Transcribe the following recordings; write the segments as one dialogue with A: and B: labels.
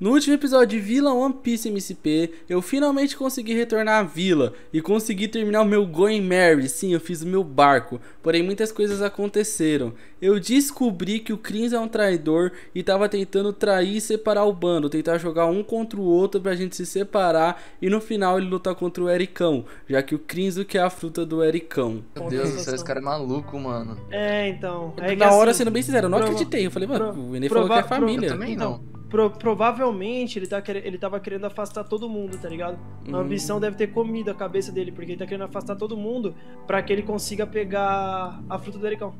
A: No último episódio de Vila One Piece MCP, eu finalmente consegui retornar à vila e consegui terminar o meu Going Merry. Sim, eu fiz o meu barco, porém muitas coisas aconteceram. Eu descobri que o Krins é um traidor e estava tentando trair e separar o bando, tentar jogar um contra o outro pra gente se separar e no final ele lutar contra o Ericão, já que o Krins que é a fruta do Ericão.
B: Meu Deus do céu, esse cara é maluco, mano.
C: É, então. É
A: Na hora,
C: assim,
A: sendo bem sincero, eu não acreditei. Eu falei, mano, o Enem falou que é família.
B: Eu também não.
C: Pro- provavelmente ele, tá ele tava querendo afastar todo mundo, tá ligado? A
A: Hum.
C: ambição deve ter comido a cabeça dele, porque ele tá querendo afastar todo mundo pra que ele consiga pegar a fruta do Ericão.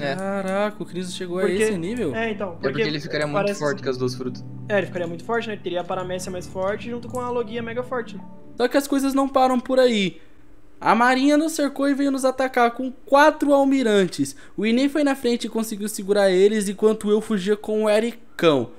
B: É.
A: Caraca, o Cris chegou
C: Porque-
A: a esse nível.
C: É, então.
B: É
C: Porque,
B: porque ele ficaria muito
C: parece-
B: forte com as duas frutas.
C: É, ele ficaria muito forte, né? Ele teria a paramécia mais forte junto com a logia mega forte. né?
A: Só que as coisas não param por aí. A marinha nos cercou e veio nos atacar com quatro almirantes. O Inem foi na frente e conseguiu segurar eles, enquanto eu fugia com o Ericão.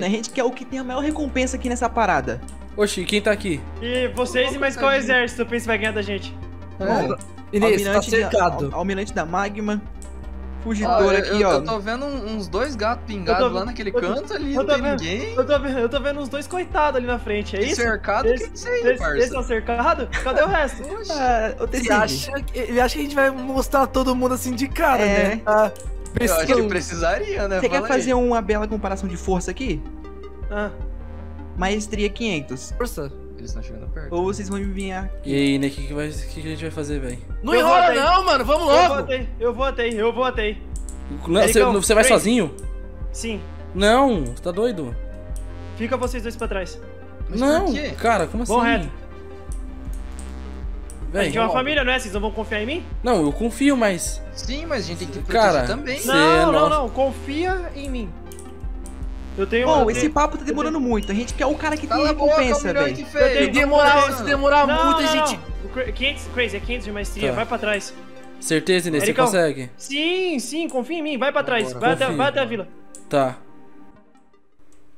D: A gente quer o que tem a maior recompensa aqui nessa parada.
A: Oxi, quem tá aqui?
C: E vocês e mais qual exército pensa que vai ganhar da gente?
D: Bom,
E: Inês, tá
D: almirante,
E: cercado.
D: da, al- almirante da Magma,
B: Ah,
D: fugidor
B: eu,
D: aqui,
B: eu-
D: ó.
B: eu tô vendo uns dois gatos pingados
C: tô-
B: lá naquele
C: tô-
B: canto ali, não tem
C: vendo.
B: ninguém.
C: Eu tô, vendo, eu tô vendo uns dois coitados ali na frente, é isso?
B: Cercado,
C: Esse-
B: que isso aí,
C: Esse, esse é
B: parça?
C: o cercado? Cadê o resto?
D: Ah, ô,
E: Ele acha, ele acha que a gente vai mostrar todo mundo assim de cara,
D: É.
E: né? Ah,
B: Eu acho que precisaria, né?
D: você quer fazer
B: aí.
D: uma bela comparação de força aqui?
C: Ah,
D: Maestria 500.
E: força.
B: Eles estão chegando perto.
D: Ou vocês vão me vir
A: E aí, Inem, o que, que, vai- que que a gente vai fazer, velho?
E: Não
C: Eu
E: enrola
C: votei.
E: não, mano. Vamos
C: eu
E: logo.
C: votei, eu votei, eu votei.
A: Não, Você,
C: Ericão,
A: você vai sozinho?
C: Sim,
A: Não, você tá doido?
C: fica vocês dois pra trás.
B: Mas
A: não,
B: por quê?
A: cara, como assim?
C: Vão reto. A
A: Véi,
C: gente é uma família, não é? Vocês não vão confiar em mim?
A: não, eu confio, mas.
B: Sim, mas a gente tem que proteger
A: Cara,
B: também.
C: Não,
A: é
C: não,
A: nosso.
C: não, confia em mim. Eu tenho
D: Bom, esse
C: tenho-
D: papo tá demorando muito. A gente quer o cara que tem
B: Cala a boca,
D: recompensa, velho.
E: Se
C: tenho-
E: demorar, se demorar
C: Não,
E: muito,
C: não,
E: a gente.
C: não. O cra- 500, crazy, é 500 de maestria,
A: Tá.
C: vai pra trás.
A: Certeza, Inês, você
C: Ericão.
A: consegue?
C: Sim, sim, confia em mim, vai pra trás. Vai até, vai até a vila.
A: Tá.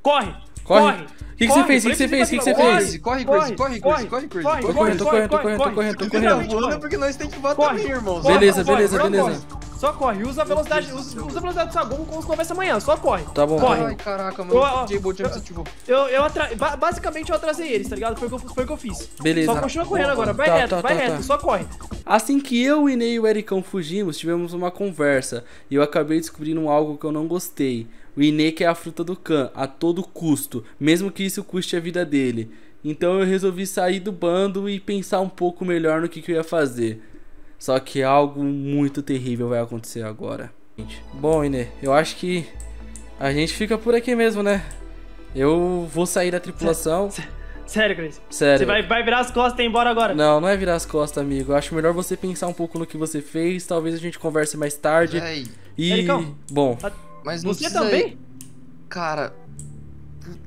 C: Corre!
A: Corre. O que, que você fez? O que, você fez? O que, você
C: Corre.
A: fez?
B: Corre, corre,
C: Corre,
B: Crazy, corre,
C: corre,
B: Crazy, corre, Crazy,
A: Tô
B: corre,
A: correndo, tô correndo, tô
C: corre,
A: correndo, tô
C: corre,
A: correndo, tô
C: corre.
A: correndo.
B: Voando porque nós temos que
C: Corre.
B: também, irmãos.
C: Corre,
A: Beleza, beleza, beleza.
C: Só corre, usa a velocidade, usa, usa a velocidade do Sagon como se conversa amanhã, só corre.
A: Tá bom,
C: Corre.
B: Ai, caraca, mano. J-Bolt desativou.
C: Eu, eu atra... ba- Basicamente eu atrasei eles, tá ligado? Foi o que eu, foi o que eu fiz.
A: Beleza.
C: Só continua correndo agora, vai
A: Tá,
C: reto,
A: tá,
C: vai
A: tá,
C: reto,
A: tá.
C: só corre.
A: Assim que eu, o Inei e o Ericão fugimos, tivemos uma conversa e eu acabei descobrindo algo que eu não gostei. O Inei quer a fruta do Khan a todo custo, mesmo que isso custe a vida dele. Então eu resolvi sair do bando e pensar um pouco melhor no que, que eu ia fazer. Só que algo muito terrível vai acontecer agora. Bom, Inê, eu acho que a gente fica por aqui mesmo, né? Eu vou sair da tripulação.
C: Sério, Grace.
A: Sério.
C: Você vai, vai virar as costas e ir embora agora.
A: Não, não é virar as costas, amigo. Eu acho melhor você pensar um pouco no que você fez. Talvez a gente converse mais tarde. E.
C: Ericão.
A: Bom,
B: mas não
C: Você também?
B: Cara,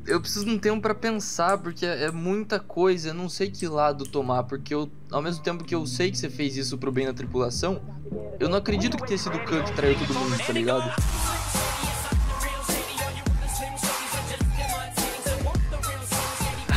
B: eu preciso de um tempo pra pensar, porque é é muita coisa, eu não sei que lado tomar, porque eu, ao mesmo tempo que eu sei que você fez isso pro bem da tripulação, eu não acredito que tenha sido o Khan que traiu todo mundo, tá ligado?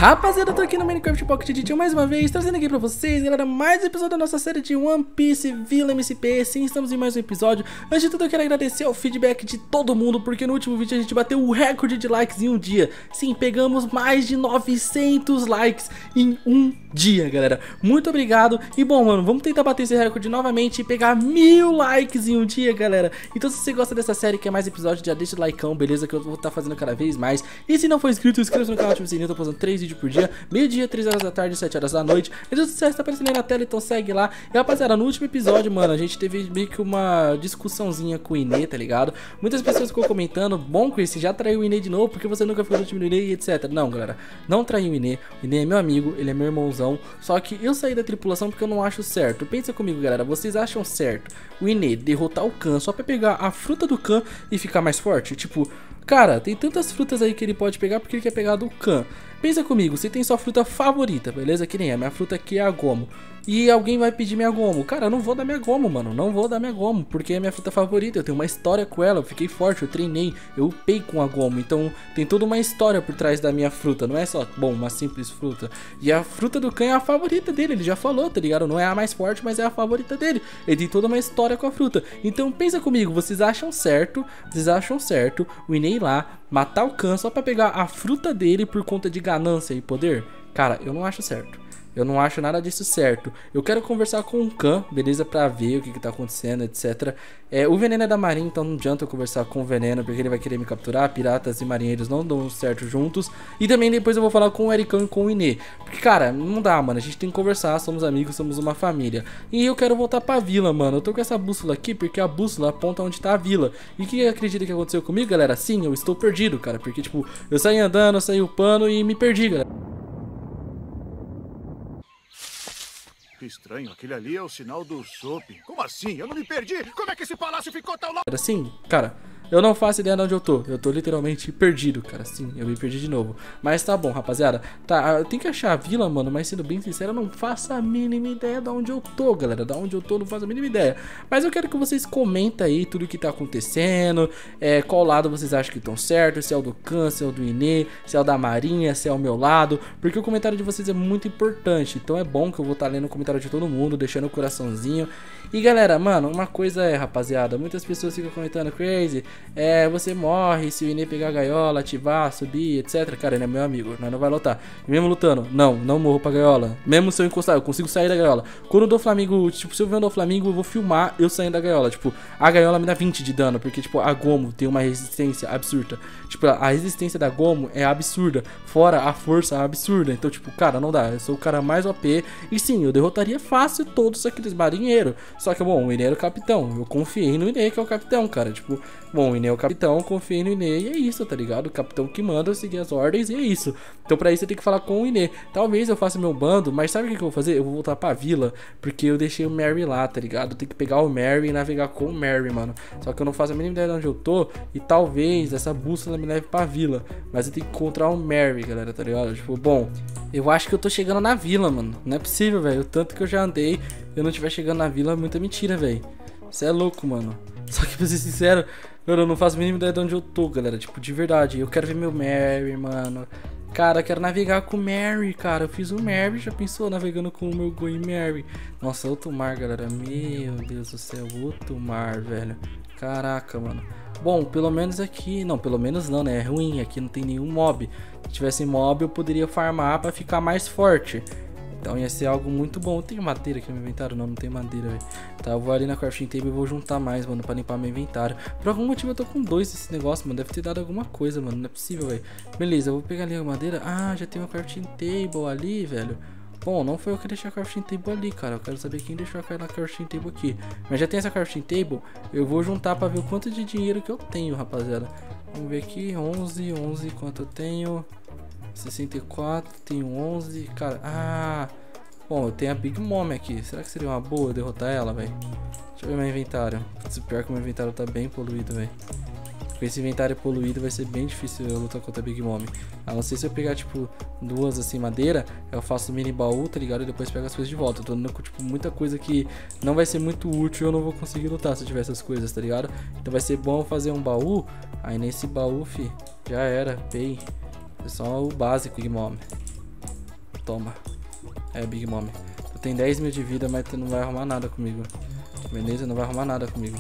A: Rapaziada, tô aqui no Minecraft Pocket Edition mais uma vez, trazendo aqui pra vocês, galera, mais um episódio da nossa série de One Piece Villa MCP. Sim, estamos em mais um episódio. Antes de tudo, eu quero agradecer ao feedback de todo mundo, porque no último vídeo a gente bateu o recorde de likes em um dia. Sim, pegamos mais de 900 likes em um dia, galera. Muito obrigado. E bom, mano, vamos tentar bater esse recorde novamente e pegar mil likes em um dia, galera. Então, se você gosta dessa série, quer mais episódios, já deixa o likeão, beleza? Que eu vou estar fazendo cada vez mais. E se não for inscrito, inscreva-se no canal, ativa o sininho, eu tô postando 3 vídeos por dia, meio-dia, 3 horas da tarde, 7 horas da noite. E tudo certo, tá aparecendo aí na tela, então segue lá. E rapaziada, no último episódio, mano, a gente teve meio que uma discussãozinha com o Inê, tá ligado? Muitas pessoas ficou comentando, bom, Chris, já traiu o Inê de novo, porque você nunca ficou no time do Inê e etc. Não, galera, não traí o Inê. O Inê é meu amigo, ele é meu irmãozão. Só que eu saí da tripulação porque eu não acho certo. Pensa comigo, galera, vocês acham certo o Inê derrotar o Khan só pra pegar a fruta do Khan e ficar mais forte? Tipo, cara, tem tantas frutas aí que ele pode pegar porque ele quer pegar do Khan. Pensa comigo, você tem sua fruta favorita, beleza? Que nem a minha fruta aqui é a gomo. E alguém vai pedir minha gomo. Cara, eu não vou dar minha gomo, mano. Não vou dar minha gomo, porque é minha fruta favorita. Eu tenho uma história com ela. Eu fiquei forte, eu treinei, eu upei com a gomo. Então tem toda uma história por trás da minha fruta. Não é só, bom, uma simples fruta. E a fruta do Khan é a favorita dele. Ele já falou, tá ligado? Não é a mais forte, mas é a favorita dele. Ele tem toda uma história com a fruta. Então pensa comigo, vocês acham certo? Vocês acham certo o Inei lá matar o Khan só pra pegar a fruta dele por conta de ganância e poder? Cara, eu não acho certo. Eu não acho nada disso certo. Eu quero conversar com o Khan, beleza? Pra ver o que, que tá acontecendo, etc. É, o veneno é da marinha, então não adianta eu conversar com o veneno, porque ele vai querer me capturar. Piratas e marinheiros não dão certo juntos. E também depois eu vou falar com o Ericão e com o Inê. Porque, cara, não dá, mano. A gente tem que conversar, somos amigos, somos uma família. E eu quero voltar pra vila, mano. Eu tô com essa bússola aqui porque a bússola aponta onde tá a vila. E que acredita que aconteceu comigo, galera? Sim, eu estou perdido, cara. Porque, tipo, eu saí andando, eu saí upando e me perdi, galera.
F: Que estranho, aquele ali é o sinal do Sop. Como assim? Eu não me perdi! Como é que esse palácio ficou tão longe?
A: Assim, cara, eu não faço ideia de onde eu tô. Eu tô literalmente perdido, cara. Sim, eu me perdi de novo. Mas tá bom, rapaziada. Tá, eu tenho que achar a vila, mano. Mas sendo bem sincero, eu não faço a mínima ideia de onde eu tô, galera. Da onde eu tô, não faço a mínima ideia. Mas eu quero que vocês comentem aí tudo que tá acontecendo. É, qual lado vocês acham que estão certo. Se é o do Khan, se é o do Inê, se é o da Marinha, se é o meu lado. Porque o comentário de vocês é muito importante. Então é bom que eu vou estar lendo o comentário de todo mundo, deixando o coraçãozinho. E galera, mano, uma coisa é, rapaziada, muitas pessoas ficam comentando crazy, é, você morre se o Inê pegar a gaiola, ativar, subir, etc. Cara, ele é meu amigo, nós não vai lutar. Mesmo lutando, não, não morro pra gaiola. Mesmo se eu encostar, eu consigo sair da gaiola. Quando eu dou Flamengo, tipo, se eu vendo o Flamengo, eu vou filmar eu saindo da gaiola. Tipo, a gaiola me dá 20 de dano, porque, tipo, a Gomo tem uma resistência absurda. Tipo, a resistência da Gomo é absurda, fora a força absurda. Então, tipo, cara, não dá. Eu sou o cara mais OP. E sim, eu derrotaria fácil todos aqueles marinheiros. Só que, bom, o Inê era o capitão. Eu confiei no Inê, que é o capitão, cara. Tipo, bom, o Inê é o capitão, confiei no Inê e é isso, tá ligado? O capitão que manda eu seguir as ordens e é isso. Então, pra isso, eu tenho que falar com o Inê. Talvez eu faça meu bando, mas sabe o que, que eu vou fazer? Eu vou voltar pra vila, porque eu deixei o Mary lá, tá ligado? Eu tenho que pegar o Mary e navegar com o Mary, mano. Só que eu não faço a mínima ideia de onde eu tô e talvez essa bússola me leve pra vila. Mas eu tenho que encontrar o Mary, galera, tá ligado? Tipo, bom, eu acho que eu tô chegando na vila, mano. Não é possível, velho. O tanto que eu já andei, eu não estiver chegando na vila é muita mentira, velho. Você é louco, mano. Só que pra ser sincero, eu não faço a mínima ideia de onde eu tô, galera. Tipo, de verdade. Eu quero ver meu Mary, mano. Cara, eu quero navegar com o Mary, cara. Eu fiz o Mary, já pensou navegando com o meu Going Mary? Nossa, outro mar, galera. Meu Deus do céu, outro mar, velho. Caraca, mano. Bom, pelo menos aqui. Não, pelo menos não, né? É ruim. Aqui não tem nenhum mob. Se tivesse mob, eu poderia farmar pra ficar mais forte. Então ia ser algo muito bom. Tem madeira aqui no meu inventário? Não, não tem madeira, velho. Tá, eu vou ali na crafting table e vou juntar mais, mano, pra limpar meu inventário. Por algum motivo eu tô com dois desse negócio, mano. Deve ter dado alguma coisa, mano. Não é possível, velho. Beleza, eu vou pegar ali a madeira. Ah, já tem uma crafting table ali, velho. Bom, não foi eu que deixei a crafting table ali, cara. Eu quero saber quem deixou aquela crafting table aqui. Mas já tem essa crafting table. Eu vou juntar pra ver o quanto de dinheiro que eu tenho, rapaziada. Vamos ver aqui. 11, 11, quanto eu tenho? 64, tenho 11. Cara, ah... Bom, eu tenho a Big Mom aqui. Será que seria uma boa derrotar ela, velho? Deixa eu ver meu inventário. Putz, pior que meu inventário tá bem poluído, velho. Com esse inventário poluído vai ser bem difícil eu lutar contra a Big Mom. A não ser se eu pegar, tipo, duas assim, madeira, eu faço mini baú, tá ligado? E depois pego as coisas de volta. Eu tô dando, tipo, muita coisa que não vai ser muito útil eu não vou conseguir lutar se eu tiver essas coisas, tá ligado? Então vai ser bom fazer um baú. Aí nesse baú, fi, já era, pay. É só o básico, Big Mom. Toma. É, Big Mom. Tu tem 10 mil de vida, mas tu não vai arrumar nada comigo. Beleza? Não vai arrumar nada comigo.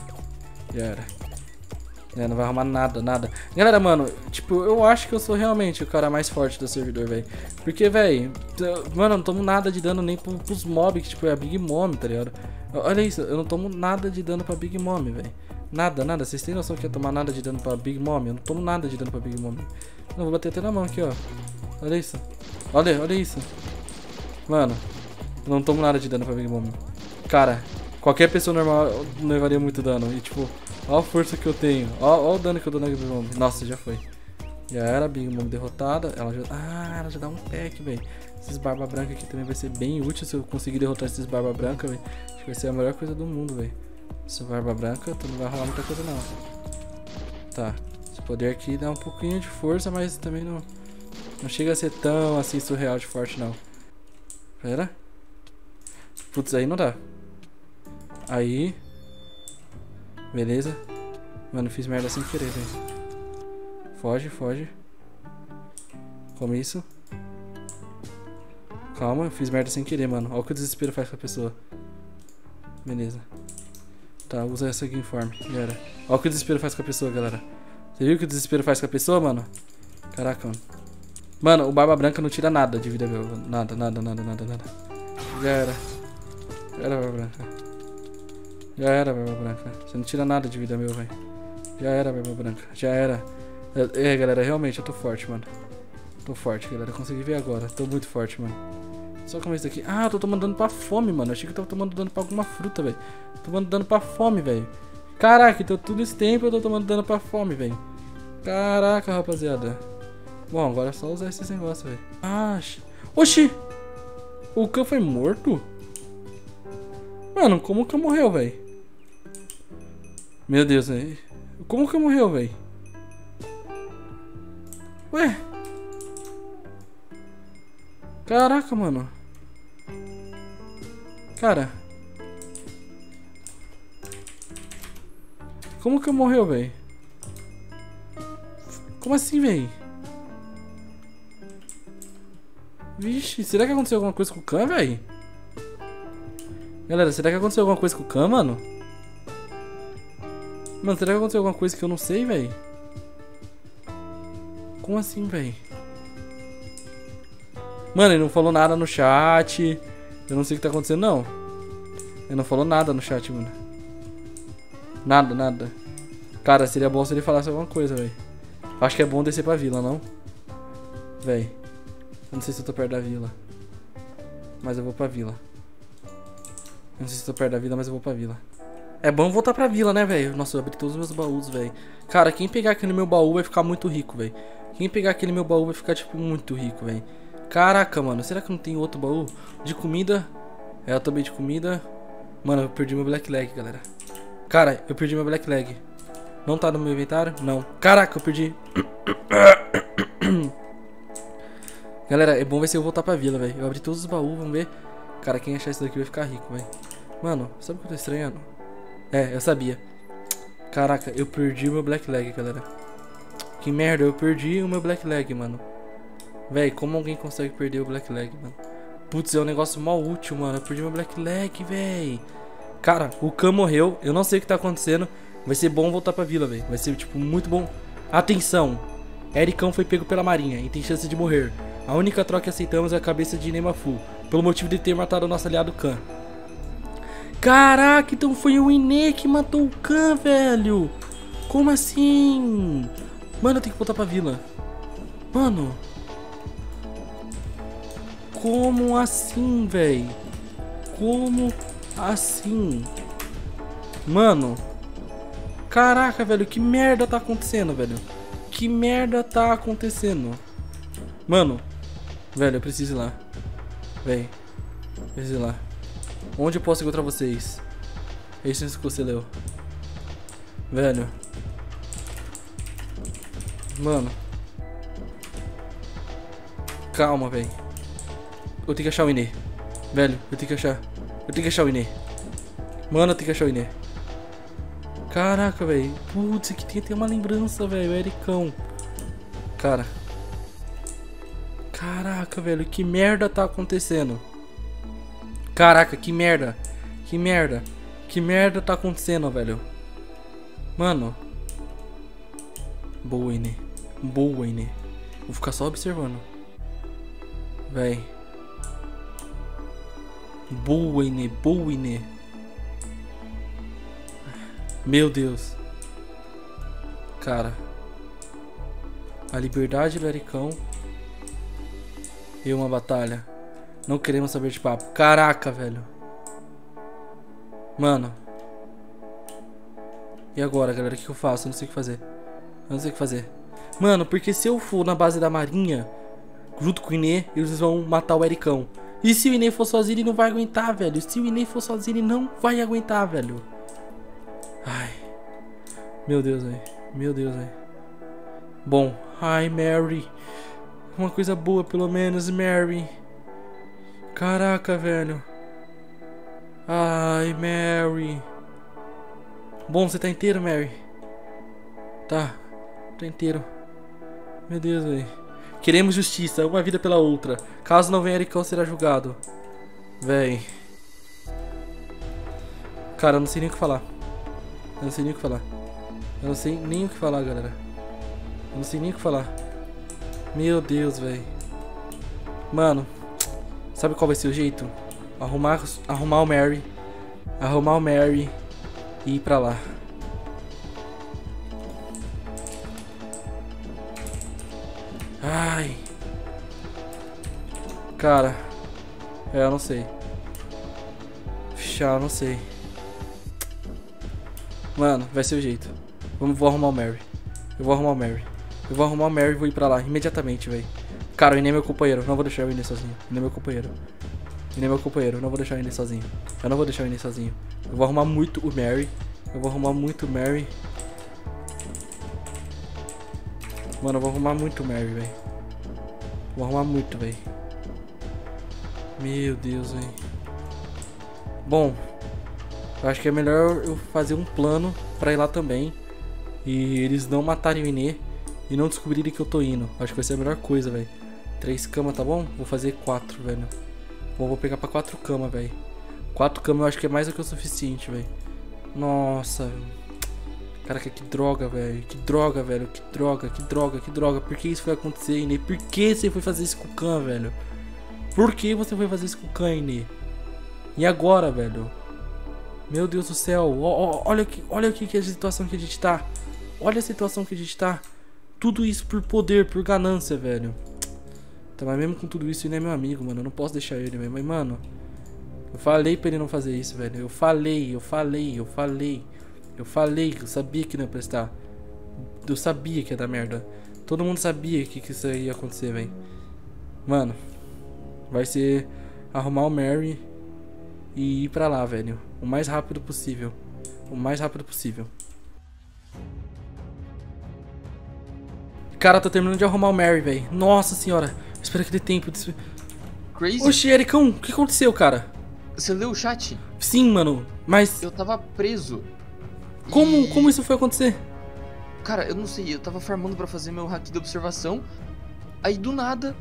A: Já era. É, não vai arrumar nada, nada. Galera, mano, tipo, eu acho que eu sou realmente o cara mais forte do servidor, velho. Porque, velho, mano, eu não tomo nada de dano nem pros mobs, que, tipo, é a Big Mom, tá ligado? Olha isso, eu não tomo nada de dano pra Big Mom, velho. Nada, nada. Vocês têm noção que ia tomar nada de dano pra Big Mom? Eu não tomo nada de dano pra Big Mom. Não, vou bater até na mão aqui, ó. Olha isso. Olha, olha isso. Mano, não tomo nada de dano pra Big Mom. Cara, qualquer pessoa normal levaria muito dano. E tipo, ó a força que eu tenho. Ó o dano que eu dou na Big Mom. Nossa, já foi. Já era Big Mom derrotada. Ela já... Ah, ela já dá um pack, velho. Esses barba branca aqui também vai ser bem útil se eu conseguir derrotar esses barba branca, velho. Acho que vai ser a melhor coisa do mundo, velho. Esse barba branca, tu não vai rolar muita coisa não. Tá. Poder aqui dá um pouquinho de força, mas também não... Não chega a ser tão assim surreal de forte, não. Pera. Putz, aí não dá. Aí. Beleza. Mano, fiz merda sem querer, velho. Foge, foge. Como isso? Calma, fiz merda sem querer, mano. Olha o que o desespero faz com a pessoa. Beleza. Tá, usa essa aqui informe. Já era. Olha o que o desespero faz com a pessoa, galera. Você viu o que o desespero faz com a pessoa, mano? Caraca, mano. Mano, o Barba Branca não tira nada de vida meu. Nada, nada, nada, nada, nada. Já era. Já era, Barba Branca. Já era, Barba Branca. Você não tira nada de vida meu, velho. Já era, Barba Branca. Já era. É, é, galera, realmente eu tô forte, mano. Tô forte, galera. Consegui ver agora. Tô muito forte, mano. Só como isso daqui. Ah, eu tô tomando dano pra fome, mano. Achei que eu tava tomando dano pra alguma fruta, velho. Tomando dano pra fome, velho. Caraca, então tudo esse tempo eu tô tomando dano pra fome, velho. Caraca, rapaziada. Bom, agora é só usar esses negócios, velho. Ah, oxi. O Khan foi morto? Mano, como Khan morreu, velho? Meu Deus, velho. Como Khan morreu, velho? Ué? Caraca, mano. Cara. Como que eu morreu, velho? Como assim, velho? Vixe, será que aconteceu alguma coisa com o Khan, velho? Galera, será que aconteceu alguma coisa com o Khan, mano? Mano, será que aconteceu alguma coisa que eu não sei, velho? Como assim, velho? Mano, ele não falou nada no chat. Eu não sei o que tá acontecendo, não. Ele não falou nada no chat, mano. Nada, nada. Cara, seria bom se ele falasse alguma coisa, velho. Acho que é bom descer pra vila, não? Véi. Eu não sei se eu tô perto da vila. Mas eu vou pra vila. Eu não sei se eu tô perto da vila, mas eu vou pra vila. É bom voltar pra vila, né, velho? Nossa, eu abri todos os meus baús, velho. Cara, quem pegar aquele meu baú vai ficar muito rico, velho. Quem pegar aquele meu baú vai ficar, tipo, muito rico, velho. Caraca, mano. Será que não tem outro baú? De comida? É, eu também de comida. Mano, eu perdi meu Black Leg, galera. Cara, eu perdi meu Black Leg. Não tá no meu inventário? Não. Caraca, eu perdi. Galera, é bom ver se eu voltar pra vila, velho. Eu abri todos os baús, vamos ver. Cara, quem achar isso daqui vai ficar rico, velho. Mano, sabe o que eu tô estranhando? É, eu sabia. Caraca, eu perdi o meu Black Leg, galera. Que merda, eu perdi o meu Black Leg, mano. Véi, como alguém consegue perder o Black Leg, mano? Putz, é um negócio mal útil, mano. Eu perdi meu Black Leg, véi. Cara, o Khan morreu. Eu não sei o que tá acontecendo. Vai ser bom voltar pra vila, velho. Vai ser, tipo, muito bom. Atenção. Ericão foi pego pela marinha e tem chance de morrer. A única troca que aceitamos é a cabeça de Nemafu. Pelo motivo de ter matado o nosso aliado Khan. Caraca, então foi o Ine que matou o Khan, velho. Como assim? Mano, eu tenho que voltar pra vila. Mano. Como assim, velho? Como assim? Mano. Caraca, velho, que merda tá acontecendo, velho? Que merda tá acontecendo? Mano. Velho, eu preciso ir lá. Véi. Preciso ir lá. Onde eu posso encontrar vocês? É isso que você leu. Velho. Mano. Calma, velho. Eu tenho que achar o Inê. Velho, eu tenho que achar. Eu tenho que achar o Inê. Mano, eu tenho que achar o Inê. Caraca, velho. Putz, aqui tem até uma lembrança, velho. O Ericão. Cara. Caraca, velho. Que merda tá acontecendo? Caraca, que merda. Que merda. Que merda tá acontecendo, velho? Mano. Boa, Inê. Boa, Inê. Vou ficar só observando. Véi. Boa, Inê. Meu Deus. Cara. A liberdade do Ericão. E uma batalha. Não queremos saber de papo. Caraca, velho. Mano. E agora, galera? O que eu faço? Eu não sei o que fazer. Eu não sei o que fazer. Mano, porque se eu for na base da marinha, junto com o Inê, eles vão matar o Ericão. E se o Inê for sozinho, ele não vai aguentar, velho. Se o Inê for sozinho, ele não vai aguentar, velho. Ai. Meu Deus, velho. Meu Deus, velho. Bom. Hi, Mary. Uma coisa boa, pelo menos, Mary. Caraca, velho. Ai, Mary. Bom, você tá inteiro, Mary? Tá. Tá inteiro. Meu Deus, velho. Queremos justiça, uma vida pela outra. Caso não venha, Ericão será julgado. Véi. Cara, eu não sei nem o que falar. Eu não sei nem o que falar. Eu não sei nem o que falar, galera. Eu não sei nem o que falar. Meu Deus, velho. Mano, sabe qual vai ser o jeito? Arrumar, arrumar o Mary. Arrumar o Mary e ir pra lá. Cara. É, eu não sei. Já, não sei. Mano, vai ser o jeito. Vamos, vou arrumar o Mary. Eu vou arrumar o Mary. Eu vou arrumar o Mary e vou ir pra lá imediatamente, velho. Cara, o Ine é meu companheiro. Não vou deixar o Ine sozinho. O Ine é meu companheiro. O Ine é meu companheiro. Eu não vou deixar o Ine sozinho. Eu não vou deixar o Ine sozinho. Eu vou arrumar muito o Mary. Eu vou arrumar muito o Mary. Mano, eu vou arrumar muito o Mary, velho. Vou arrumar muito, velho. Meu Deus, velho. Bom, eu acho que é melhor eu fazer um plano pra ir lá também. E eles não matarem o Inê e não descobrirem que eu tô indo. Acho que vai ser a melhor coisa, velho. Três camas, tá bom? Vou fazer quatro, velho. Bom, vou pegar pra quatro camas, velho. Quatro camas eu acho que é mais do que o suficiente, velho. Nossa, Caraca, que droga, velho. Que droga, velho. Que droga, que droga, que droga. Por que isso foi acontecer, Inê? Por que você foi fazer isso com o Khan, velho? Por que você foi fazer isso com o Khan, Inê? E agora, velho? Meu Deus do céu. Olha aqui, olha que a situação que a gente tá. Olha a situação que a gente tá. Tudo isso por poder, por ganância, velho. Tá, mas mesmo com tudo isso, ele é meu amigo, mano. Eu não posso deixar ele, velho. Mas, mano. Eu falei pra ele não fazer isso, velho. Eu falei, eu falei, eu falei. Eu falei, eu sabia que não ia prestar. Eu sabia que ia dar merda. Todo mundo sabia que, que isso ia acontecer, velho. Mano, vai ser arrumar o Mary e ir pra lá, velho. O mais rápido possível. O mais rápido possível. Cara, tô terminando de arrumar o Mary, velho. Nossa senhora. Espera que dê tempo. de-
B: Crazy?
A: Oxi, Ericão, o que aconteceu, cara?
B: Você leu o chat?
A: Sim, mano. Mas
B: Eu tava preso.
A: como,
B: E-
A: como isso foi acontecer?
B: Cara, eu não sei, eu tava farmando pra fazer meu hack de observação. Aí do nada,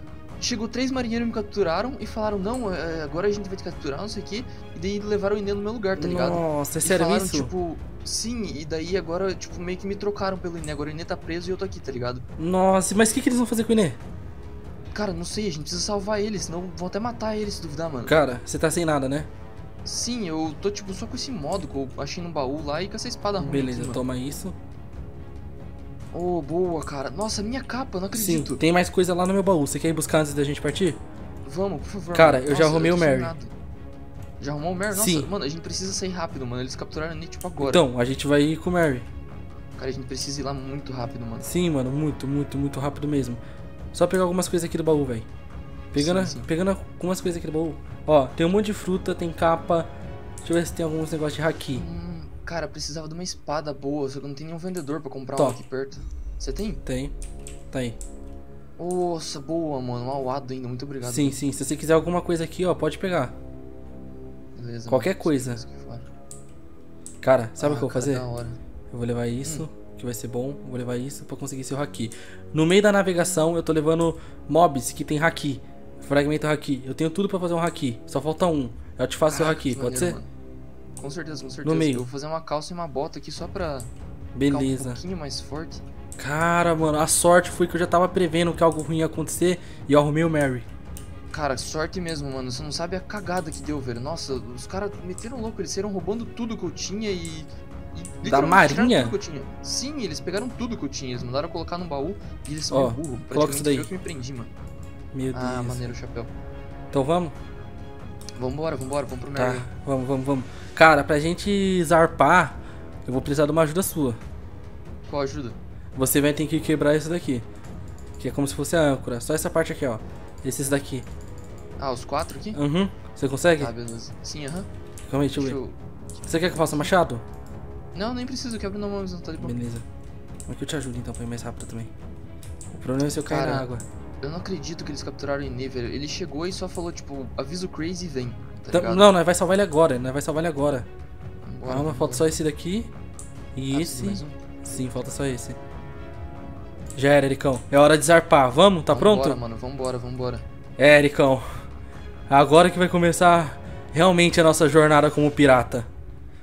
B: chegou três marinheiros e me capturaram e falaram: Não, é, agora a gente vai te capturar, não sei o que. E daí levaram o Inê no meu lugar, tá ligado?
A: Nossa, é sério
B: falaram,
A: isso?
B: tipo, sim, e daí agora, tipo, meio que me trocaram pelo Inê. Agora o Inê tá preso e eu tô aqui, tá ligado?
A: Nossa, mas o que, que eles vão fazer com o Inê?
B: Cara, não sei, a gente precisa salvar ele, senão vão até matar ele se duvidar, mano.
A: Cara, você tá sem nada, né?
B: Sim, eu tô, tipo, só com esse modo que eu achei no baú lá e com essa espada ruim.
A: Beleza,
B: aqui,
A: toma isso.
B: Oh, boa, cara. Nossa, minha capa, eu não
A: Sim,
B: acredito.
A: tem mais coisa lá no meu baú. Você quer ir buscar antes da gente partir?
B: Vamos, por favor.
A: Cara,
B: mano.
A: eu já
B: Nossa,
A: arrumei
B: tô
A: o Mary.
B: Já arrumou o Mary? Nossa,
A: Sim.
B: mano, a gente precisa sair rápido, mano. Eles capturaram ele, tipo, agora.
A: Então, a gente vai ir com o Mary.
B: Cara, a gente precisa ir lá muito rápido, mano.
A: Sim, mano, muito, muito, muito rápido mesmo. Só pegar algumas coisas aqui do baú, velho. Pegando,
B: Sim, sim.
A: pegando algumas coisas aqui do baú. Ó, tem um monte de fruta, tem capa. Deixa eu ver se tem alguns negócios de haki.
B: Hum, cara, precisava de uma espada boa, só que não tem nenhum vendedor pra comprar
A: Tó.
B: uma aqui perto. Você tem?
A: Tem. Tá aí.
B: Nossa, boa, mano. Auado ainda, muito obrigado.
A: Sim, sim. Se você quiser alguma coisa aqui, ó, pode pegar.
B: Beleza.
A: Qualquer
B: mano.
A: coisa. Cara, sabe o
B: Ah,
A: que eu vou fazer? Eu vou levar isso,
B: Hum.
A: que vai ser bom. Vou levar isso pra conseguir seu haki. No meio da navegação, eu tô levando mobs que tem haki. Fragmento haki. Eu tenho tudo pra fazer um haki. Só falta um. Eu te faço seu
B: Caraca,
A: haki, pode
B: maneiro,
A: ser?
B: mano. Com certeza, com certeza.
A: meio.
B: Eu vou fazer uma calça e uma bota aqui só pra ficar um
A: Beleza.
B: pouquinho mais forte.
A: Cara, mano, a sorte foi que eu já tava prevendo que algo ruim ia acontecer e eu arrumei o Mary.
B: Cara, sorte mesmo, mano. Você não sabe a cagada que deu, velho. Nossa, os caras meteram louco. Eles saíram roubando tudo que eu tinha e. e literalmente
A: Marinha?
B: Tudo que eu tinha. Sim, eles pegaram tudo que eu tinha. Eles mandaram colocar no baú e eles são meio burro.
A: coloca isso daí.
B: Eu que me prendi, mano.
A: Meu Deus.
B: Ah, maneiro o chapéu.
A: Então vamos?
B: Vambora, vambora, vamos pro
A: Tá,
B: Mary.
A: vamos, vamos, vamos. Cara, pra gente zarpar, eu vou precisar de uma ajuda sua.
B: Qual ajuda?
A: Você vai ter que quebrar isso daqui. Que é como se fosse a âncora. Só essa parte aqui, ó. Esses daqui.
B: Ah, os quatro aqui?
A: Uhum. Você consegue?
B: Tá, beleza. Sim, aham.
A: Calma aí, deixa eu
B: Deixa
A: ver.
B: eu.
A: Você quer que eu faça machado?
B: Não, nem preciso, quebra na mão, não tá de boa.
A: Beleza. Como é que eu te ajudo então pra ir mais rápido também? O problema é se eu cair
B: Cara,
A: na água.
B: Eu não acredito que eles capturaram o velho. Ele chegou e só falou, tipo, avisa o Crazy e vem. Tá
A: Tá-
B: ligado?
A: não, nós vai salvar ele agora. Nós vai salvar ele agora.
B: Vambora,
A: Calma, falta só esse daqui. E
B: Ah,
A: esse.
B: um.
A: Sim, falta só esse. Já era, Ericão. É hora de zarpar. Vamos? Tá
B: Vambora,
A: pronto?
B: mano, vambora, vambora.
A: É, Ericão. Agora que vai começar realmente a nossa jornada como pirata.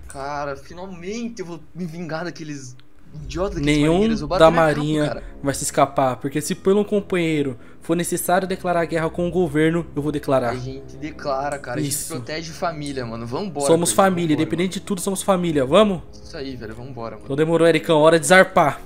B: Cara, finalmente eu vou me vingar daqueles daqueles
A: Nenhum da marinha
B: cara.
A: vai se escapar. Porque se por um companheiro for necessário declarar guerra com o governo, eu vou declarar.
B: A gente declara, cara. A gente
A: Isso.
B: protege família, mano. Vambora.
A: somos família,
B: vambora,
A: independente de tudo, somos família. Vamos?
B: mano. Isso aí, velho. Vambora, mano.
A: Então demorou, Ericão. Hora de zarpar.